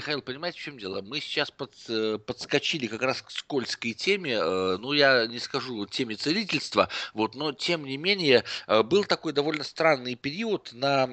Михаил, понимаете, в чем дело? Мы сейчас под, э, подскочили как раз к скользкой теме, э, ну, я не скажу теме целительства, вот, но, тем не менее, э, был такой довольно странный период на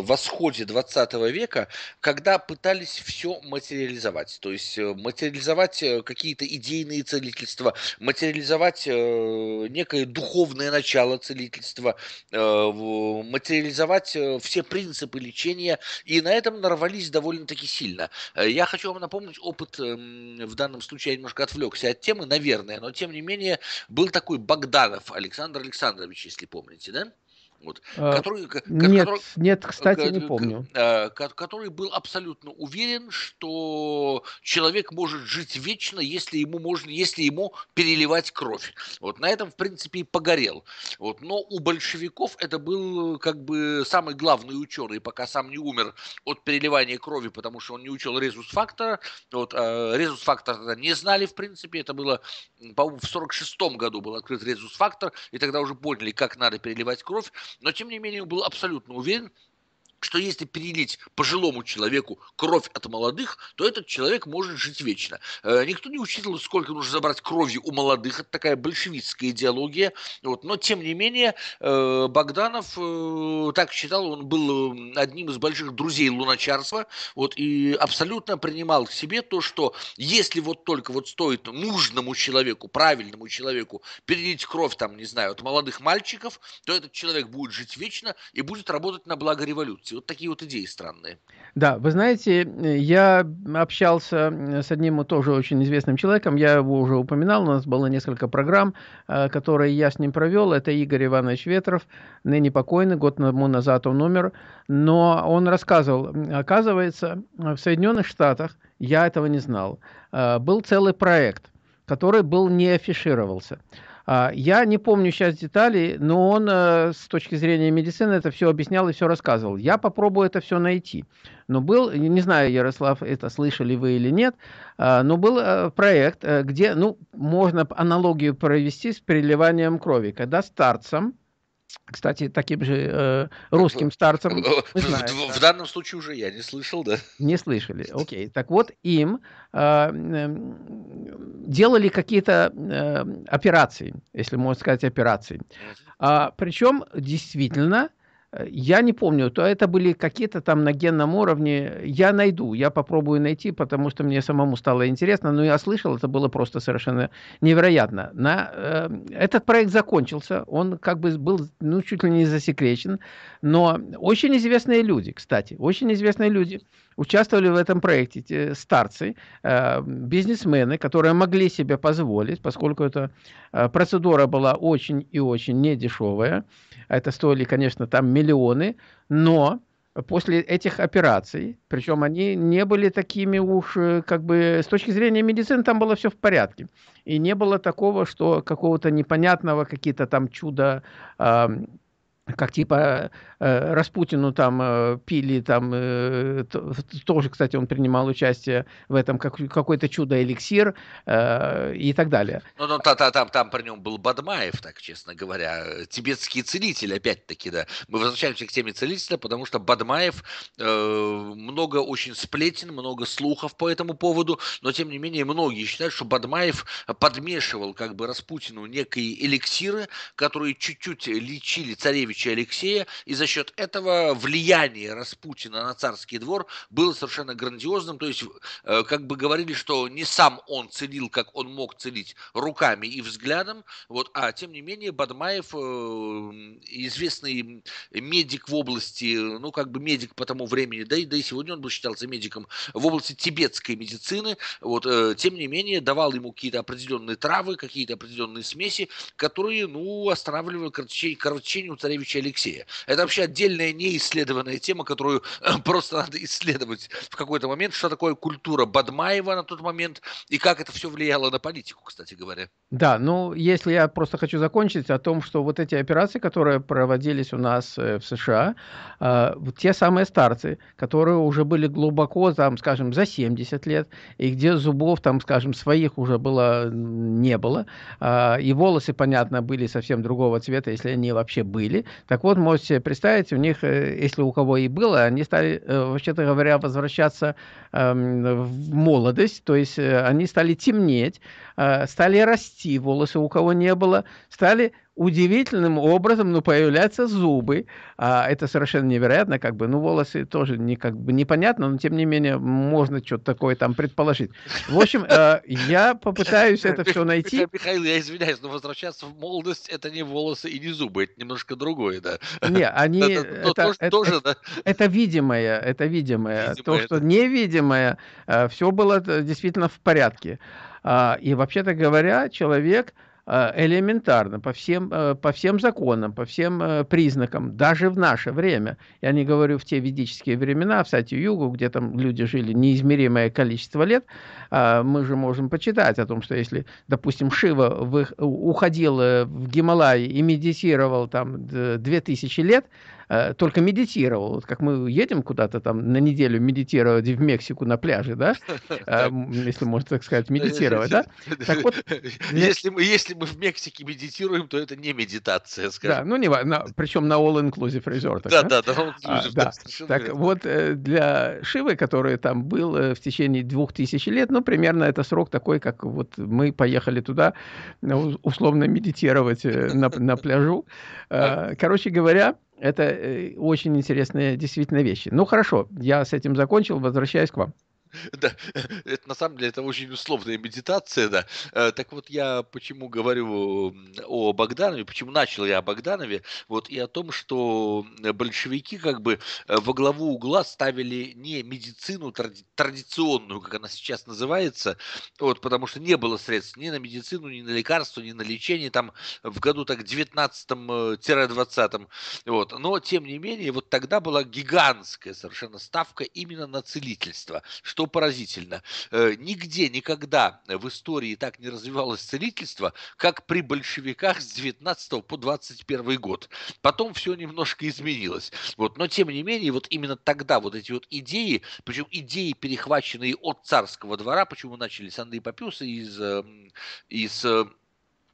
восходе 20 века, когда пытались все материализовать, то есть материализовать какие-то идейные целительства, материализовать некое духовное начало целительства, материализовать все принципы лечения, и на этом нарвались довольно-таки сильно. Э, я хочу вам напомнить опыт, эм, в данном случае я немножко отвлекся от темы, наверное, но тем не менее был такой Богданов Александр Александрович, если помните, да? Вот, а, который, нет, который, нет, кстати, не помню. Э, который был абсолютно уверен, что человек может жить вечно, если ему можно, если ему переливать кровь. Вот на этом, в принципе, и погорел. Вот, но у большевиков это был как бы самый главный ученый, пока сам не умер от переливания крови, потому что он не учил резус-фактора. Вот, а резус-фактор не знали, в принципе, это было, по-моему, в 46 году был открыт резус-фактор, и тогда уже поняли, как надо переливать кровь но тем не менее был абсолютно уверен, что если перелить пожилому человеку кровь от молодых, то этот человек может жить вечно. Э, никто не учитывал, сколько нужно забрать крови у молодых. Это такая большевистская идеология. Вот. Но, тем не менее, э, Богданов э, так считал, он был одним из больших друзей луначарства. Вот, и абсолютно принимал к себе то, что если вот только вот стоит нужному человеку, правильному человеку перелить кровь, там, не знаю, от молодых мальчиков, то этот человек будет жить вечно и будет работать на благо революции продукции. Вот такие вот идеи странные. Да, вы знаете, я общался с одним тоже очень известным человеком, я его уже упоминал, у нас было несколько программ, э, которые я с ним провел. Это Игорь Иванович Ветров, ныне покойный, год тому назад он умер. Но он рассказывал, оказывается, в Соединенных Штатах, я этого не знал, э, был целый проект, который был не афишировался. А, я не помню сейчас деталей, но он э, с точки зрения медицины это все объяснял и все рассказывал. Я попробую это все найти. Но был, не знаю, Ярослав, это слышали вы или нет, а, но был э, проект, э, где, ну, можно аналогию провести с переливанием крови, когда старцам, кстати, таким же э, русским старцам. В, знаем, в, да. в данном случае уже я не слышал, да? Не слышали, окей. Так вот, им э, делали какие-то э, операции, если можно сказать операции. А, причем действительно я не помню, то это были какие-то там на генном уровне. Я найду, я попробую найти, потому что мне самому стало интересно. Но я слышал, это было просто совершенно невероятно. На, э, этот проект закончился, он как бы был ну, чуть ли не засекречен. Но очень известные люди, кстати, очень известные люди участвовали в этом проекте старцы, э, бизнесмены, которые могли себе позволить, поскольку эта э, процедура была очень и очень недешевая. Это стоили, конечно, там миллионы, но после этих операций, причем они не были такими уж, э, как бы, с точки зрения медицины там было все в порядке. И не было такого, что какого-то непонятного, какие-то там чудо как типа э, Распутину там э, пили, там э, тоже, кстати, он принимал участие в этом, как, какой-то чудо-эликсир э, и так далее. Ну, ну та, та, там, там при нем был Бадмаев, так честно говоря, тибетский целитель, опять-таки, да. Мы возвращаемся к теме целителя, потому что Бадмаев, много очень сплетен, много слухов по этому поводу, но, тем не менее, многие считают, что Бадмаев подмешивал как бы Распутину некие эликсиры, которые чуть-чуть лечили царевич Петровича Алексея, и за счет этого влияние Распутина на царский двор было совершенно грандиозным. То есть, э, как бы говорили, что не сам он целил, как он мог целить руками и взглядом, вот, а тем не менее Бадмаев, э, известный медик в области, ну, как бы медик по тому времени, да и, да и сегодня он бы считался медиком в области тибетской медицины, вот, э, тем не менее давал ему какие-то определенные травы, какие-то определенные смеси, которые, ну, останавливали кровотечение, кровотечение у царевича Ивановича Алексея. Это вообще отдельная неисследованная тема, которую э, просто надо исследовать в какой-то момент, что такое культура Бадмаева на тот момент и как это все влияло на политику, кстати говоря. Да, ну если я просто хочу закончить о том, что вот эти операции, которые проводились у нас э, в США, э, те самые старцы, которые уже были глубоко, там, скажем, за 70 лет, и где зубов, там, скажем, своих уже было не было, и волосы, понятно, были совсем другого цвета, если они вообще были, Так вот, можете представить, у них, э, если у кого и было, они стали, э, вообще-то говоря, возвращаться эм, в молодость, то есть они стали темнеть, стали расти волосы, у кого не было, стали удивительным образом, ну, появляются зубы. А, это совершенно невероятно, как бы, ну, волосы тоже не, как бы непонятно, но тем не менее можно что-то такое там предположить. В общем, э, я попытаюсь это все найти. Михаил, я извиняюсь, но возвращаться в молодость это не волосы и не зубы, это немножко другое, да. Не, они это, это, тоже, это, да. это видимое, это видимое. То, что невидимое, э, все было э, действительно в порядке. А, и вообще-то говоря, человек элементарно, по всем, э, по всем законам, по всем э, признакам, даже в наше время. Я не говорю в те ведические времена, в Сати-Югу, где там люди жили неизмеримое количество лет, а, мы же можем почитать о том, что если, допустим, Шива уходил в Гималай и медитировал там 2000 лет, Э, только медитировал. Вот как мы едем куда-то там на неделю медитировать в Мексику на пляже, да, э, если можно так сказать, медитировать, да? Так вот, если, мы, если мы в Мексике медитируем, то это не медитация, скажем. Да, ну, не, на, причем на all-inclusive resort. Да, да, да, all-inclusive. А, да. Так вот, э, для Шивы, который там был в течение двух тысяч лет, ну, примерно это срок такой, как вот мы поехали туда условно медитировать на, на пляжу. Короче говоря, это э, очень интересные действительно вещи. Ну хорошо, я с этим закончил, возвращаюсь к вам. Да, это на самом деле это очень условная медитация, да. Э, так вот я почему говорю о Богданове, почему начал я о Богданове, вот и о том, что большевики как бы э, во главу угла ставили не медицину тради- традиционную, как она сейчас называется, вот, потому что не было средств ни на медицину, ни на лекарства, ни на лечение, там в году так 19-20, вот. Но тем не менее, вот тогда была гигантская совершенно ставка именно на целительство, что поразительно. Э, нигде, никогда в истории так не развивалось целительство, как при большевиках с 19 по 21 год. Потом все немножко изменилось. Вот. Но тем не менее, вот именно тогда вот эти вот идеи, причем идеи, перехваченные от царского двора, почему начали с Андрея Папюса из, эм, из э,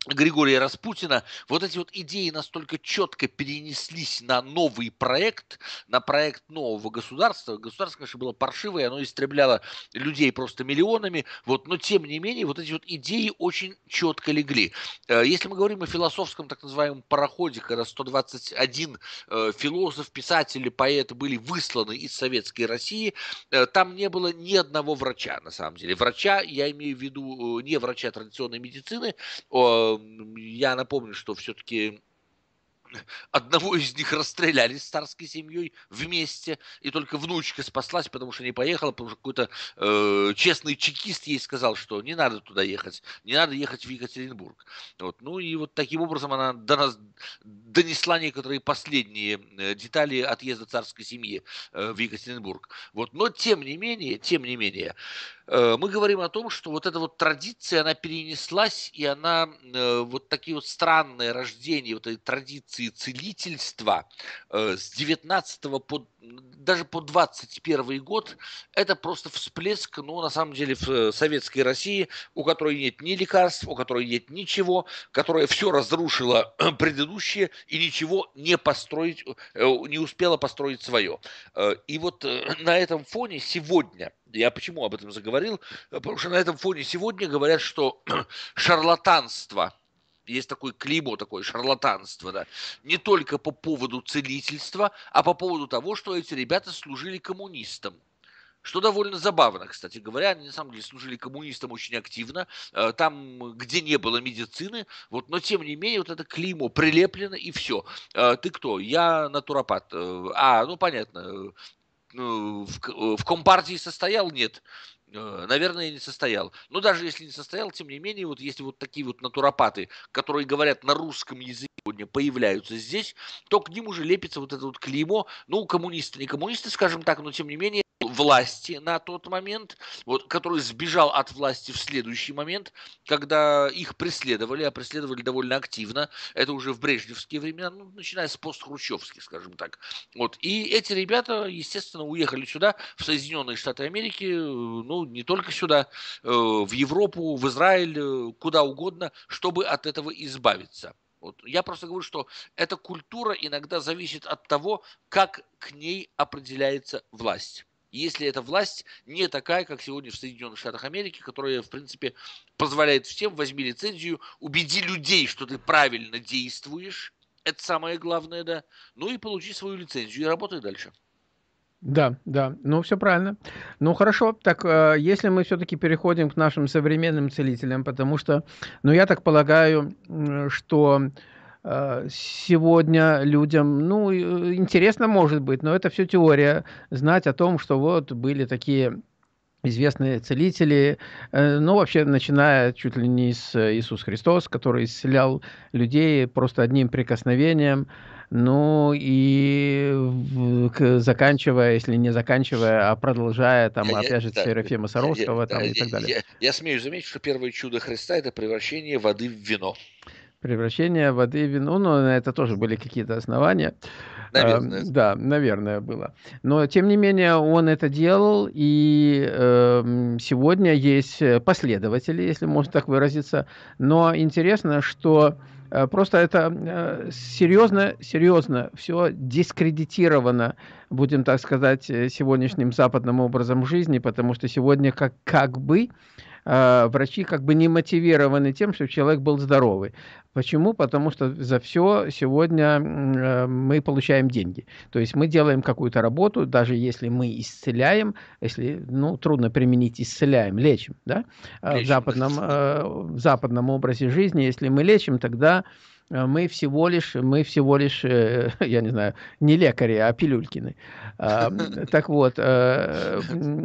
Григория Распутина, вот эти вот идеи настолько четко перенеслись на новый проект, на проект нового государства. Государство, конечно, было паршивое, оно истребляло людей просто миллионами, вот, но тем не менее вот эти вот идеи очень четко легли. Э, если мы говорим о философском так называемом пароходе, когда 121 э, философ, писатели, поэты были высланы из Советской России, э, там не было ни одного врача, на самом деле. Врача, я имею в виду не врача традиционной медицины, я напомню, что все-таки Одного из них расстреляли с царской семьей вместе, и только внучка спаслась, потому что не поехала, потому что какой-то э, честный чекист ей сказал, что не надо туда ехать, не надо ехать в Екатеринбург. Вот. Ну и вот таким образом она до нас донесла некоторые последние э, детали отъезда царской семьи э, в Екатеринбург. Вот. Но тем не менее, тем не менее, мы говорим о том, что вот эта вот традиция, она перенеслась, и она вот такие вот странные рождения вот этой традиции целительства с 19 по даже по 21 год это просто всплеск, ну, на самом деле, в советской России, у которой нет ни лекарств, у которой нет ничего, которая все разрушила предыдущее и ничего не построить, э, не успела построить свое. Э, и вот э, на этом фоне сегодня, я почему об этом заговорил, потому что на этом фоне сегодня говорят, что шарлатанство – есть такое клеймо, такое шарлатанство, да, не только по поводу целительства, а по поводу того, что эти ребята служили коммунистам. Что довольно забавно, кстати говоря, они на самом деле служили коммунистам очень активно, э, там, где не было медицины, вот, но тем не менее вот это клеймо прилеплено и все. Э, ты кто? Я натуропат. Э, а, ну понятно, в, в Компартии состоял? Нет. Э, наверное, не состоял. Но даже если не состоял, тем не менее, вот если вот такие вот натуропаты, которые говорят на русском языке, сегодня появляются здесь, то к ним уже лепится вот это вот клеймо, ну, коммунисты, не коммунисты, скажем так, но тем не менее, власти на тот момент, вот, который сбежал от власти в следующий момент, когда их преследовали, а преследовали довольно активно, это уже в брежневские времена, ну, начиная с постхрущевских, скажем так. Вот. И эти ребята, естественно, уехали сюда, в Соединенные Штаты Америки, ну, не только сюда, э, в Европу, в Израиль, э, куда угодно, чтобы от этого избавиться. Вот я просто говорю, что эта культура иногда зависит от того, как к ней определяется власть. Если эта власть не такая, как сегодня в Соединенных Штатах Америки, которая, в принципе, позволяет всем, возьми лицензию, убеди людей, что ты правильно действуешь, это самое главное, да, ну и получи свою лицензию и работай дальше. Да, да, ну все правильно. Ну хорошо, так э, если мы все-таки переходим к нашим современным целителям, потому что, ну я так полагаю, что сегодня людям, ну э, интересно может быть, но это все теория, знать о том, что вот были такие известные целители, ну, вообще, начиная чуть ли не с Иисус Христос, который исцелял людей просто одним прикосновением, ну и заканчивая, если не заканчивая, а продолжая, там, я, опять же, да, Серафима Саровского я, там, да, и так далее. Я, я смею заметить, что первое чудо Христа – это превращение воды в вино. Превращение воды в вино, ну, на это тоже были какие-то основания. Наверное. Э, да, наверное, было. Но, тем не менее, он это делал, и э, сегодня есть последователи, если можно так выразиться. Но интересно, что Э, просто это э, серьезно, серьезно все дискредитировано, будем так сказать, э, сегодняшним западным образом жизни, потому что сегодня как, как бы врачи как бы не мотивированы тем, чтобы человек был здоровый. Почему? Потому что за все сегодня э, мы получаем деньги. То есть мы делаем какую-то работу, даже если мы исцеляем, если, ну, трудно применить исцеляем, лечим, да? А лечим. В, западном, э, в западном образе жизни, если мы лечим, тогда э, мы всего лишь, мы всего лишь, я не знаю, не лекари, а пилюлькины. А, так вот. Или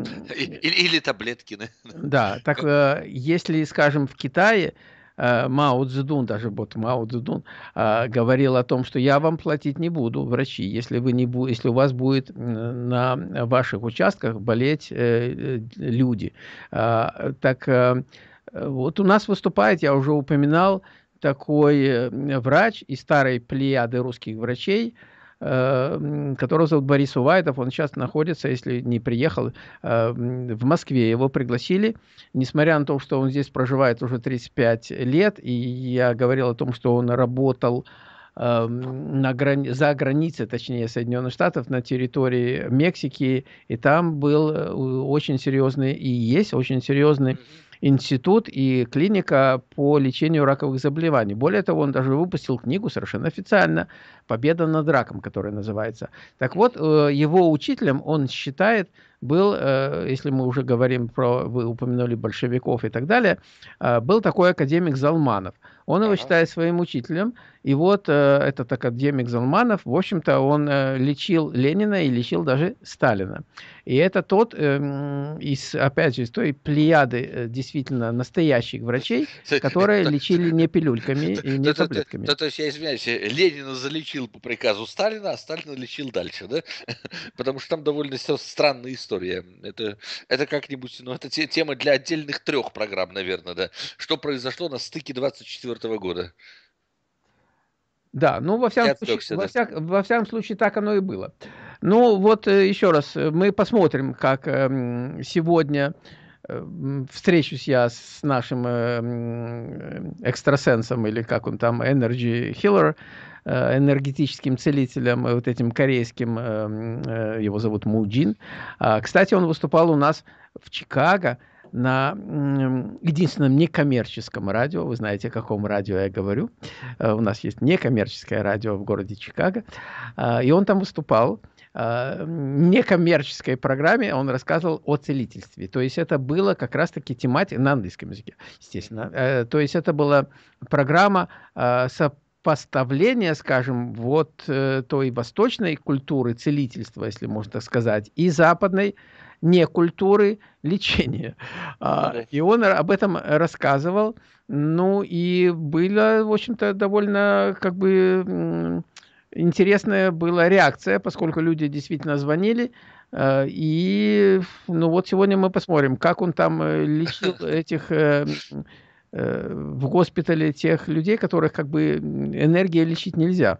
таблеткины. Да, так если, скажем, в Китае Э, Мао Цзэдун, даже вот Мао Цзэдун, э, говорил о том, что я вам платить не буду, врачи, если, вы не бу если у вас будет на ваших участках болеть э, люди. Так вот у нас выступает, я уже упоминал, такой врач из старой плеяды русских врачей, Э, которого зовут Борис Увайдов. Он сейчас находится, если не приехал, э, в Москве. Его пригласили, несмотря на то, что он здесь проживает уже 35 лет, и я говорил о том, что он работал э, на грани... за границей, точнее, Соединенных Штатов, на территории Мексики, и там был очень серьезный, и есть очень серьезный институт и клиника по лечению раковых заболеваний. Более того, он даже выпустил книгу совершенно официально «Победа над раком», которая называется. Так вот, э, его учителем он считает был, э, если мы уже говорим про, вы упомянули большевиков и так далее, э, был такой академик Залманов. Он его считает своим учителем, и вот этот академик Залманов, в общем-то, он лечил Ленина и лечил даже Сталина. И это тот, эм, из, опять же, из той плеяды действительно настоящих врачей, которые лечили не пилюльками и не таблетками. То есть, я извиняюсь, Ленина залечил по приказу Сталина, а Сталина лечил дальше, да? Потому что там довольно странная история. Это, это как-нибудь, ну, это тема для отдельных трех программ, наверное, да. Что произошло на стыке 24 года? Да, ну, во всяком, случае, да. во, всяк, во всяком случае, так оно и было. Ну, вот э, еще раз, мы посмотрим, как эм, сегодня встречусь я с нашим э, экстрасенсом, или как он там, Energy Healer, э, энергетическим целителем, э, вот этим корейским, его зовут Муджин. А, кстати, он выступал у нас в Чикаго на единственном некоммерческом радио. Вы знаете, о каком радио я говорю. У нас есть некоммерческое радио в городе Чикаго. А, и он там выступал. Э, некоммерческой программе он рассказывал о целительстве. То есть это было как раз-таки тематика на английском языке, естественно. Э, то есть это была программа э, сопоставления, скажем, вот той восточной культуры целительства, если можно так сказать, и западной не культуры лечения. А, и он об этом рассказывал. Ну и было, в общем-то, довольно как бы интересная была реакция, поскольку люди действительно звонили. Э, и ну вот сегодня мы посмотрим, как он там э, лечил этих э, в госпитале тех людей, которых как бы энергией лечить нельзя.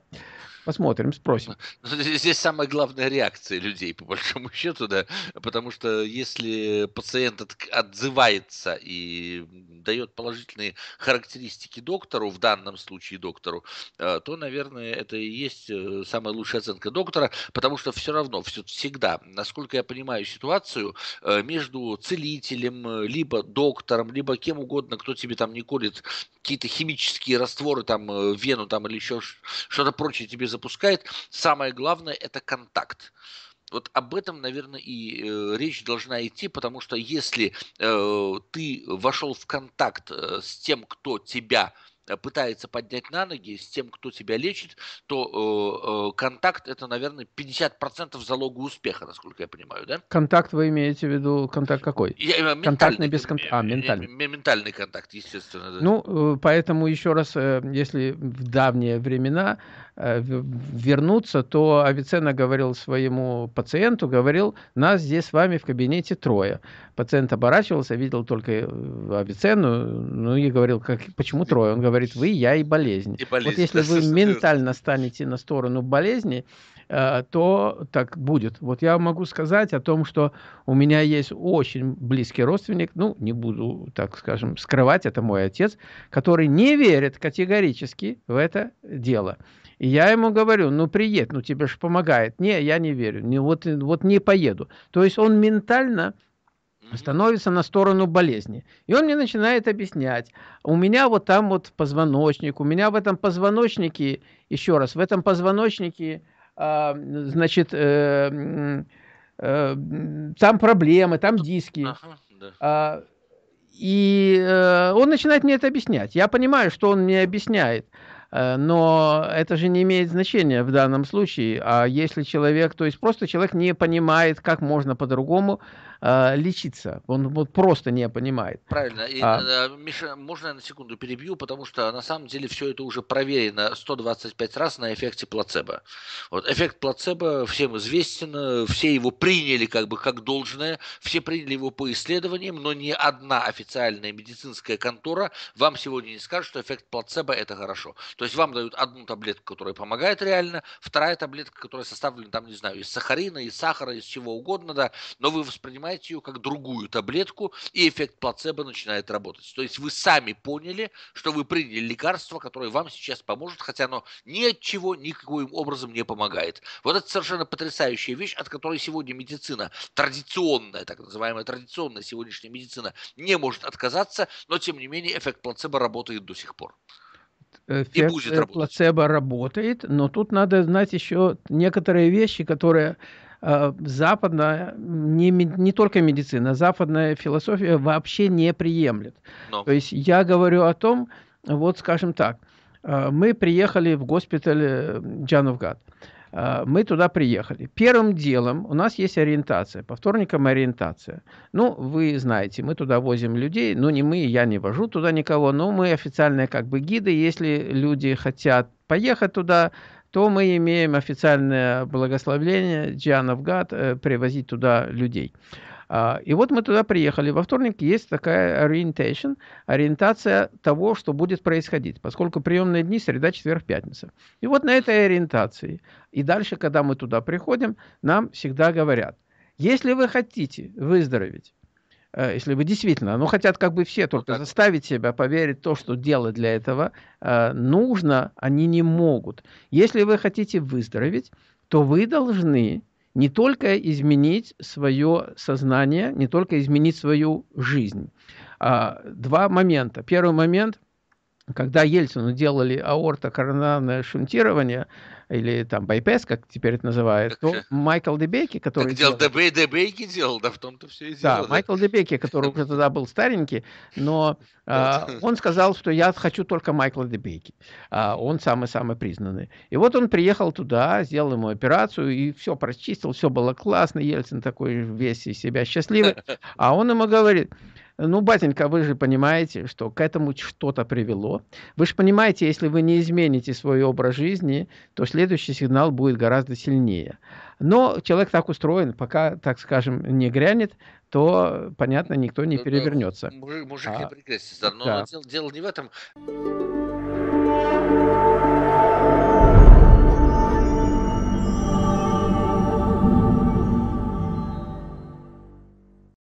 Посмотрим, спросим. Ну, здесь самая главная реакция людей, по большому счету, да, потому что если пациент отзывается и дает положительные характеристики доктору, в данном случае доктору, э, то, наверное, это и есть э, самая лучшая оценка доктора, потому что все равно, все, всегда, насколько я понимаю ситуацию, э, между целителем, либо доктором, либо кем угодно, кто тебе там не колет какие-то химические растворы, там, вену там или еще что-то прочее тебе запускает, самое главное – это контакт. Вот об этом, наверное, и э, речь должна идти, потому что если э, ты вошел в контакт э, с тем, кто тебя Э, пытается поднять на ноги с тем, кто тебя лечит, то э, э, контакт это, наверное, 50% залога успеха, насколько я понимаю, да? Контакт вы имеете в виду, контакт какой? Я, Контактный без контакта. А, ментальный. Ментальный контакт, естественно. Да. Ну, поэтому еще раз, если в давние времена вернуться, то Авиценна говорил своему пациенту, говорил, нас здесь с вами в кабинете трое. Пациент оборачивался, видел только Авиценну, ну и говорил, как, почему трое? Он говорит, говорит, вы, я и болезнь. И болезнь. Вот если вы ментально станете на сторону болезни, э, то так будет. Вот я могу сказать о том, что у меня есть очень близкий родственник, ну, не буду, так скажем, скрывать, это мой отец, который не верит категорически в это дело. И я ему говорю, ну, приедь, ну, тебе же помогает. Не, я не верю, не, вот, вот не поеду. То есть он ментально становится на сторону болезни. И он мне начинает объяснять, у меня вот там вот позвоночник, у меня в этом позвоночнике, еще раз, в этом позвоночнике, э, значит, э, э, там проблемы, там диски. Ага, да. э, и э, он начинает мне это объяснять. Я понимаю, что он мне объясняет. Э, но это же не имеет значения в данном случае. А если человек, то есть просто человек не понимает, как можно по-другому э, лечиться. Он вот просто не понимает. Правильно. И, а... Э, Миша, можно я на секунду перебью, потому что на самом деле все это уже проверено 125 раз на эффекте плацебо. Вот эффект плацебо всем известен, все его приняли как бы как должное, все приняли его по исследованиям, но ни одна официальная медицинская контора вам сегодня не скажет, что эффект плацебо это хорошо. То есть вам дают одну таблетку, которая помогает реально, вторая таблетка, которая составлена там, не знаю, из сахарина, из сахара, из чего угодно, да, но вы воспринимаете принимаете ее как другую таблетку, и эффект плацебо начинает работать. То есть вы сами поняли, что вы приняли лекарство, которое вам сейчас поможет, хотя оно ни от чего никаким образом не помогает. Вот это совершенно потрясающая вещь, от которой сегодня медицина, традиционная, так называемая традиционная сегодняшняя медицина, не может отказаться, но тем не менее эффект плацебо работает до сих пор. Эффект плацебо работает, но тут надо знать еще некоторые вещи, которые западная, не, не только медицина, западная философия вообще не приемлет. Но. То есть я говорю о том, вот скажем так, э, мы приехали в госпиталь Джановгад. Э, мы туда приехали. Первым делом у нас есть ориентация. По вторникам ориентация. Ну, вы знаете, мы туда возим людей. Ну, не мы, я не вожу туда никого, но мы официальные как бы гиды. Если люди хотят поехать туда, то мы имеем официальное благословление Джианов Гад э, привозить туда людей. А, и вот мы туда приехали. Во вторник есть такая orientation, ориентация того, что будет происходить, поскольку приемные дни среда, четверг, пятница. И вот на этой ориентации. И дальше, когда мы туда приходим, нам всегда говорят, если вы хотите выздороветь, если вы действительно, ну хотят как бы все только вот заставить себя поверить в то, что делать для этого э, нужно, они не могут. Если вы хотите выздороветь, то вы должны не только изменить свое сознание, не только изменить свою жизнь. А, два момента. Первый момент, когда Ельцину делали аортокоронарное шунтирование, или там байпес, как теперь это называют, то Майкл Дебейки, который... Так делал, Дебей, Дебейки делал, да в том-то все и дело. Да, Майкл Дебейки, который уже тогда был старенький, но а, он сказал, что я хочу только Майкла Дебейки. А, он самый-самый признанный. И вот он приехал туда, сделал ему операцию, и все прочистил, все было классно, Ельцин такой весь из себя счастливый. А он ему говорит, ну, батенька, вы же понимаете, что к этому что-то привело. Вы же понимаете, если вы не измените свой образ жизни, то следующий сигнал будет гораздо сильнее. Но человек так устроен, пока, так скажем, не грянет, то, понятно, никто не перевернется. Мужик, мужик а, не прикрестится, но да. дело, дело не в этом.